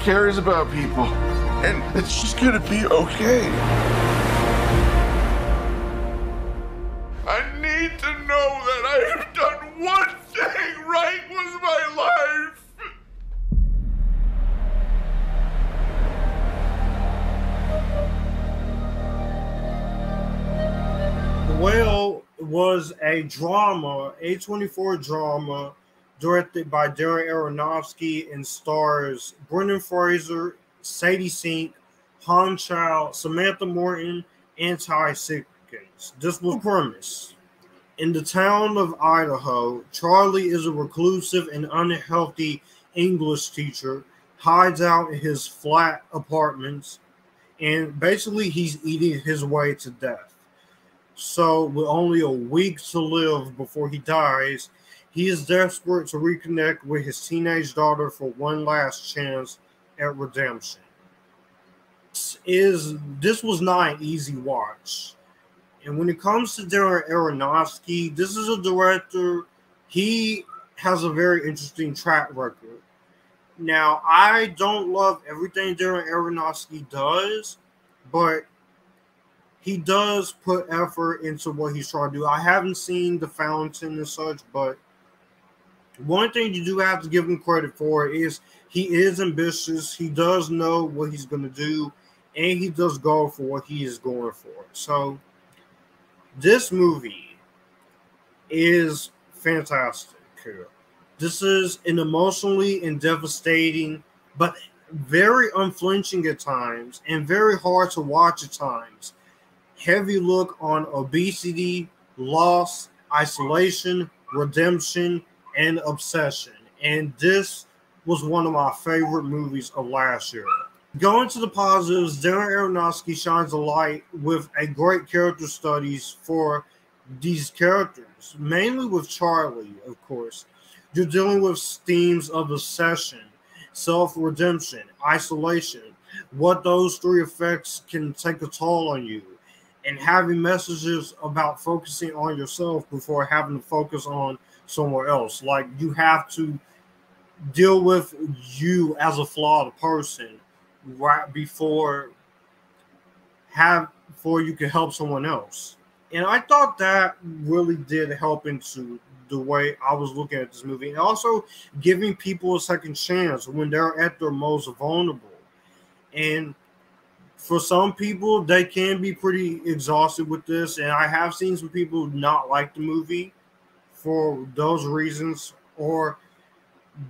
cares about people and it's just gonna be okay. I need to know that I have done one thing right with my life. The Whale was a drama, A24 drama, directed by Darren Aronofsky and stars Brendan Fraser, Sadie Sink, Hong Chau, Samantha Morton, and Ty Simpkins. This was premise. In the town of Idaho, Charlie is a reclusive and unhealthy English teacher, hides out in his flat apartments, and basically he's eating his way to death. So, with only a week to live before he dies, he is desperate to reconnect with his teenage daughter for one last chance at redemption. This is this was not an easy watch. And when it comes to Darren Aronofsky, this is a director. He has a very interesting track record. Now, I don't love everything Darren Aronofsky does, but he does put effort into what he's trying to do. I haven't seen The Fountain and such, but one thing you do have to give him credit for is he is ambitious. He does know what he's going to do, and he does go for what he is going for. So, this movie is fantastic. This is an emotionally and devastating, but very unflinching at times, and very hard to watch at times. Heavy look on obesity, loss, isolation, redemption, and obsession. And this was one of my favorite movies of last year. Going to the positives, Darren Aronofsky shines a light with a great character studies for these characters, mainly with Charlie, of course. You're dealing with themes of obsession, self redemption, isolation, what those three effects can take a toll on you, and having messages about focusing on yourself before having to focus on somewhere else. Like you have to deal with you as a flawed person right before have before you can help someone else. And I thought that really did help into the way I was looking at this movie. And also giving people a second chance when they're at their most vulnerable. And for some people, they can be pretty exhausted with this. And I have seen some people not like the movie for those reasons or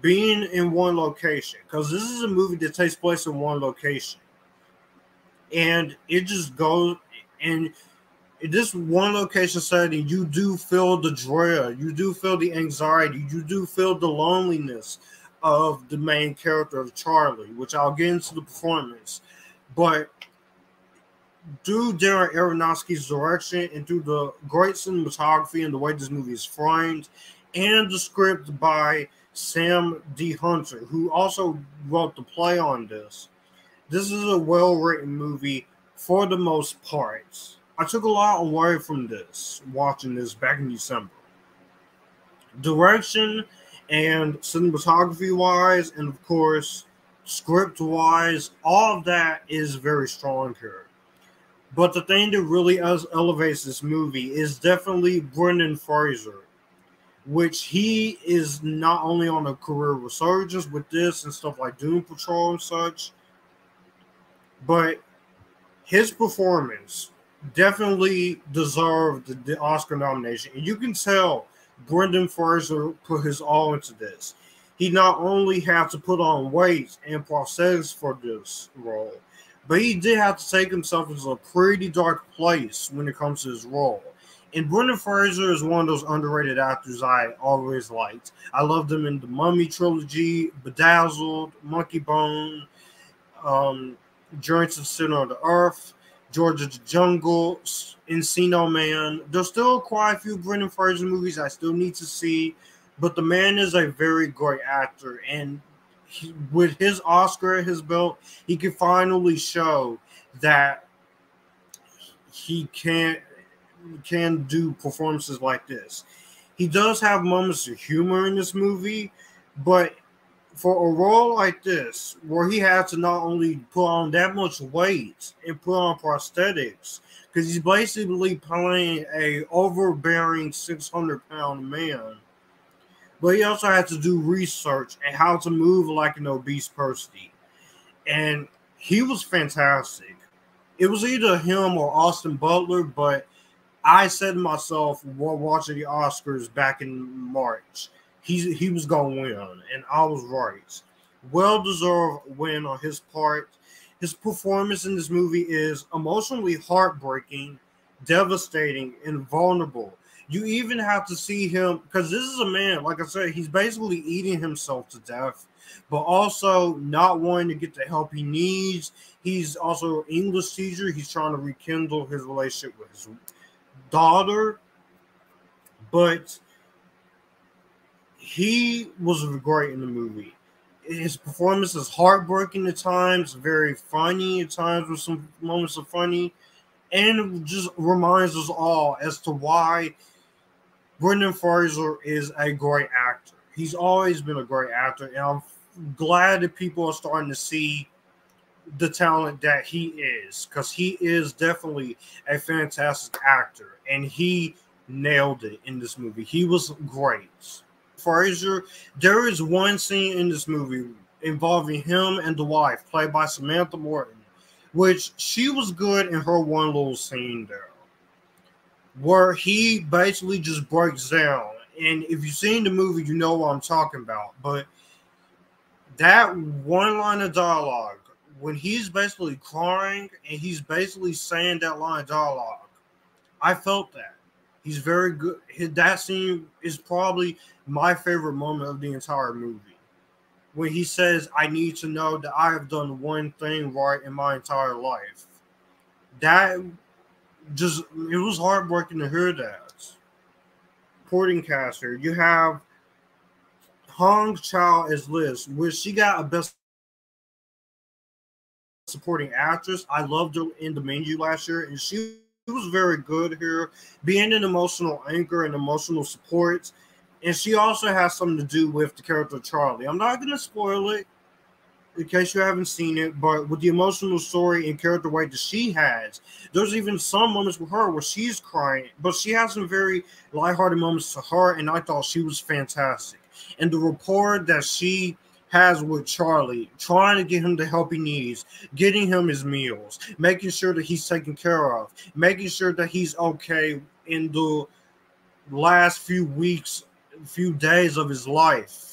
being in one location. Because this is a movie that takes place in one location. And it just goes and this one location setting you do feel the dread. You do feel the anxiety. You do feel the loneliness of the main character of charlie which i'll get into the performance. But through Darren Aronofsky's direction and through the great cinematography and the way this movie is framed, and the script by Sam D. Hunter, who also wrote the play on this. This is a well written movie for the most part. I took a lot away from this watching this back in December. Direction and cinematography wise, and of course, script wise, all of that is very strong here. But the thing that really elevates this movie is definitely Brendan Fraser, which he is not only on a career resurgence with this and stuff like Doom Patrol and such, but his performance definitely deserved the Oscar nomination. And you can tell Brendan Fraser put his all into this. He not only had to put on weight and prosthetics for this role, but he did have to take himself into a pretty dark place when it comes to his role. And Brendan Fraser is one of those underrated actors I always liked. I loved him in the Mummy trilogy, Bedazzled, Monkeybone, um, Journey to the Center of the Earth, George of the Jungle, Encino Man. There's still quite a few Brendan Fraser movies I still need to see, but the man is a very great actor, and he, with his Oscar at his belt, he can finally show that he can can do performances like this. He does have moments of humor in this movie, but for a role like this, where he had to not only put on that much weight and put on prosthetics, because he's basically playing a overbearing 600 pound man, but he also had to do research and how to move like an obese person. And he was fantastic. It was either him or Austin Butler, but I said to myself while watching the Oscars back in March, he he was gonna win, and I was right. Well deserved win on his part. His performance in this movie is emotionally heartbreaking, devastating, and vulnerable. You even have to see him because this is a man, like I said, he's basically eating himself to death, but also not wanting to get the help he needs. He's also an English teacher. He's trying to rekindle his relationship with his daughter, but he was great in the movie. His performance is heartbreaking at times, very funny at times with some moments of funny, and just reminds us all as to why Brendan Fraser is a great actor. He's always been a great actor, and I'm glad that people are starting to see the talent that he is because he is definitely a fantastic actor and he nailed it in this movie. He was great. Fraser, there is one scene in this movie involving him and the wife, played by Samantha Morton, which she was good in her one little scene there, where he basically just breaks down. And if you've seen the movie, you know what I'm talking about. But that one line of dialogue when he's basically crying and he's basically saying that line of dialogue, I felt that. He's very good. That scene is probably my favorite moment of the entire movie. When he says, I need to know that I have done one thing right in my entire life. That just, it was heartbreaking to hear that. Porting caster, you have Hong Chau as Liz, where she got a best supporting actress. I loved her in the menu last year, and she was very good here, being an emotional anchor and emotional support. And she also has something to do with the character Charlie. I'm not going to spoil it in case you haven't seen it, but with the emotional story and character weight that she has, there's even some moments with her where she's crying, but she has some very lighthearted moments to her, and I thought she was fantastic. And the rapport that she has with Charlie, trying to get him the help he needs, getting him his meals, making sure that he's taken care of, making sure that he's okay in the last few weeks, few days of his life.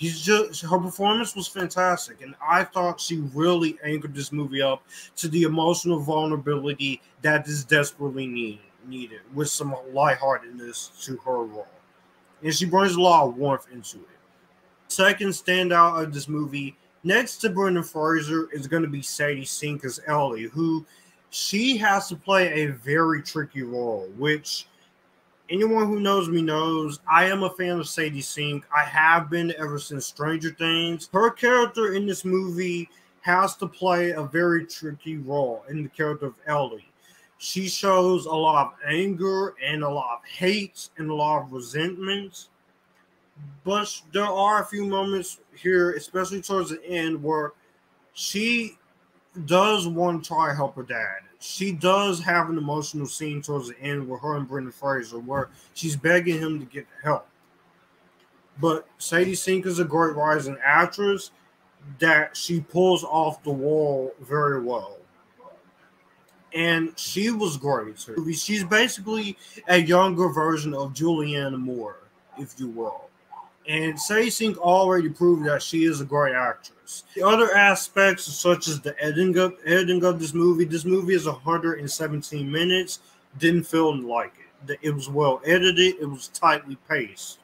He's just her performance was fantastic, and I thought she really anchored this movie up to the emotional vulnerability that is desperately need, needed with some lightheartedness to her role. And she brings a lot of warmth into it. Second standout of this movie, next to Brendan Fraser, is going to be Sadie Sink as Ellie, who she has to play a very tricky role, which anyone who knows me knows I am a fan of Sadie Sink. I have been ever since Stranger Things. Her character in this movie has to play a very tricky role in the character of Ellie. She shows a lot of anger and a lot of hate and a lot of resentment but there are a few moments here, especially towards the end, where she does want to try to help her dad. She does have an emotional scene towards the end with her and Brendan Fraser, where she's begging him to get help. But Sadie Sink is a great rising actress that she pulls off the wall very well. And she was great. She's basically a younger version of Julianne Moore, if you will. And Sadie Sink already proved that she is a great actress. The other aspects, such as the editing of, editing of this movie, this movie is 117 minutes. Didn't feel like it. It was well edited. It was tightly paced.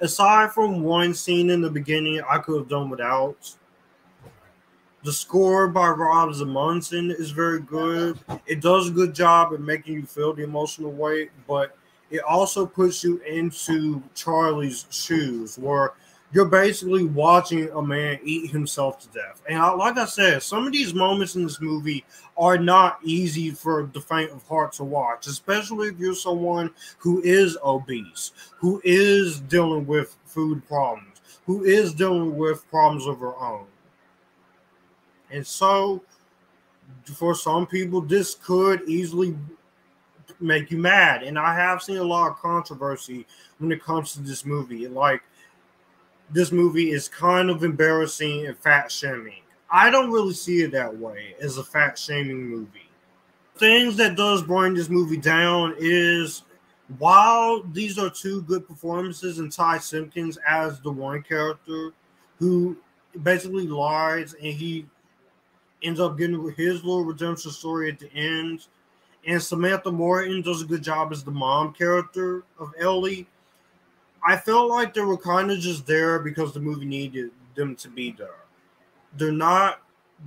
Aside from one scene in the beginning, I could have done without. The score by Rob Simonsen is very good. It does a good job at making you feel the emotional weight, but it also puts you into Charlie's shoes, where you're basically watching a man eat himself to death. And I, like I said, some of these moments in this movie are not easy for the faint of heart to watch, especially if you're someone who is obese, who is dealing with food problems, who is dealing with problems of her own. And so, for some people, this could easily make you mad. And I have seen a lot of controversy when it comes to this movie. Like, this movie is kind of embarrassing and fat shaming. I don't really see it that way as a fat shaming movie. Things that does bring this movie down is while these are two good performances and Ty Simpkins as the one character who basically lies and he ends up getting his little redemption story at the end. And Samantha Morton does a good job as the mom character of Ellie. I felt like they were kind of just there because the movie needed them to be there. They're not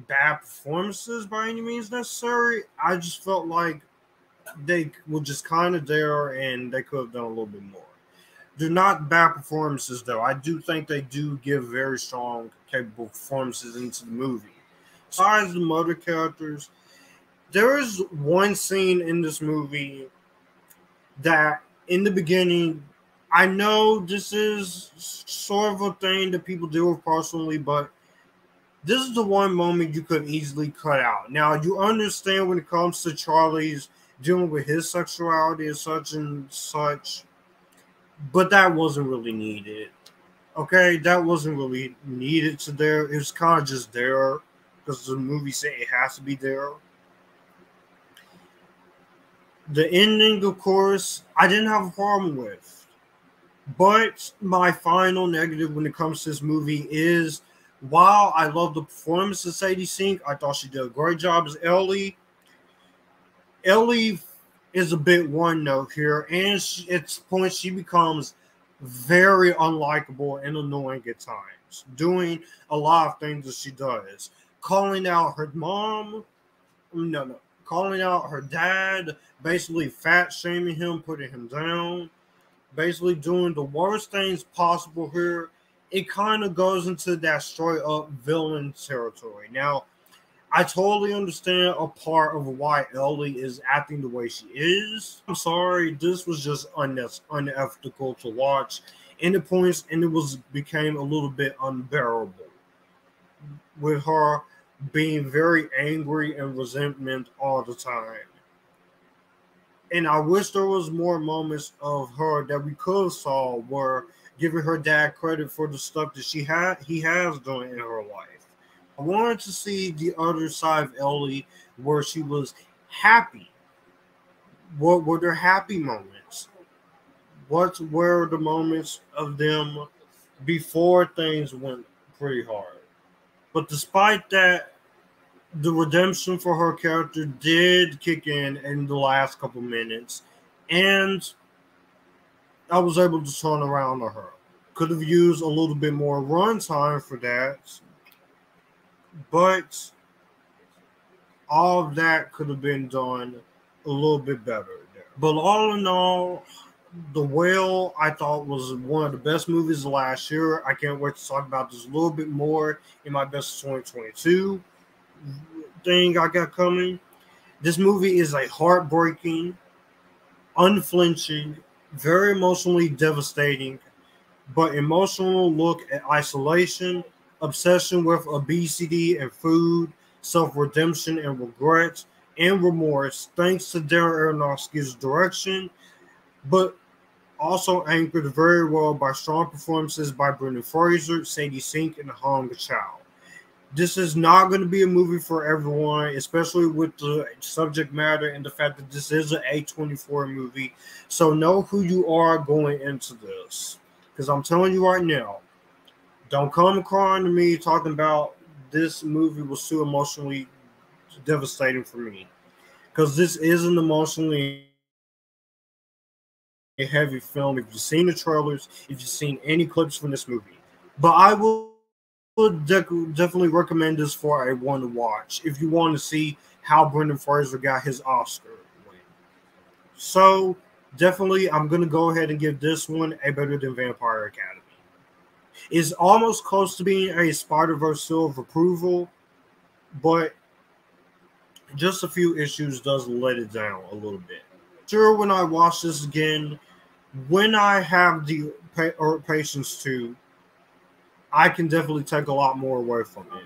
bad performances by any means necessary. I just felt like they were just kind of there and they could have done a little bit more. They're not bad performances though. I do think they do give very strong, capable performances into the movie. Besides the mother characters, there is one scene in this movie that in the beginning I know this is sort of a thing that people deal with personally, but this is the one moment you could easily cut out. Now, you understand when it comes to Charlie's dealing with his sexuality and such and such, but that wasn't really needed. Okay, that wasn't really needed to there. It was kind of just there because the movie said it has to be there. The ending, of course, I didn't have a problem with. But my final negative when it comes to this movie is while I love the performance of Sadie Sink, I thought she did a great job as Ellie. Ellie is a bit one note here, and she, at points she becomes very unlikable and annoying at times, doing a lot of things that she does, calling out her mom, no, no, calling out her dad, basically fat shaming him, putting him down, basically doing the worst things possible here. It kind of goes into that straight up villain territory. Now, I totally understand a part of why Ellie is acting the way she is. I'm sorry, this was just unethical to watch in the points, and it was became a little bit unbearable with her being very angry and resentment all the time. And I wish there was more moments of her that we could have saw where giving her dad credit for the stuff that she had he has done in her life I wanted to see the other side of Ellie where she was happy. What were their happy moments? What were the moments of them before things went pretty hard? But despite that, the redemption for her character did kick in in the last couple minutes, and I was able to turn around to her. Could have used a little bit more runtime for that, but all of that could have been done a little bit better. There. But all in all, The Whale I thought was one of the best movies last year. I can't wait to talk about this a little bit more in my best 2022 thing I got coming. This movie is a heartbreaking, unflinching, very emotionally devastating, but emotional look at isolation obsession with obesity and food, self redemption and regret and remorse, thanks to Darren Aronofsky's direction, but also anchored very well by strong performances by Brendan Fraser, Sadie Sink, and Hong Chau. This is not going to be a movie for everyone, especially with the subject matter and the fact that this is an A24 movie. So know who you are going into this. Because I'm telling you right now, don't come crying to me talking about this movie was too emotionally devastating for me. Because this is an emotionally heavy film. If you've seen the trailers, if you've seen any clips from this movie, but I will definitely recommend this for a one to watch if you want to see how Brendan Fraser got his Oscar win. So definitely, I'm gonna go ahead and give this one a better than Vampire Academy is almost close to being a Spider Verse seal of approval, but just a few issues does let it down a little bit. Sure, when I watch this again, when I have the pa- or patience to, I can definitely take a lot more away from it.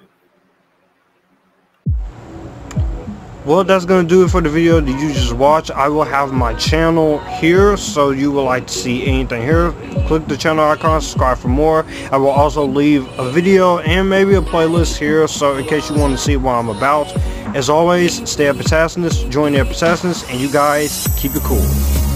well that's gonna do it for the video that you just watched. I will have my channel here so you would like to see anything here. Click the channel icon subscribe for more. I will also leave a video and maybe a playlist here so in case you want to see what i'm about. As always stay epictastic join the Epictasticness and you guys keep it cool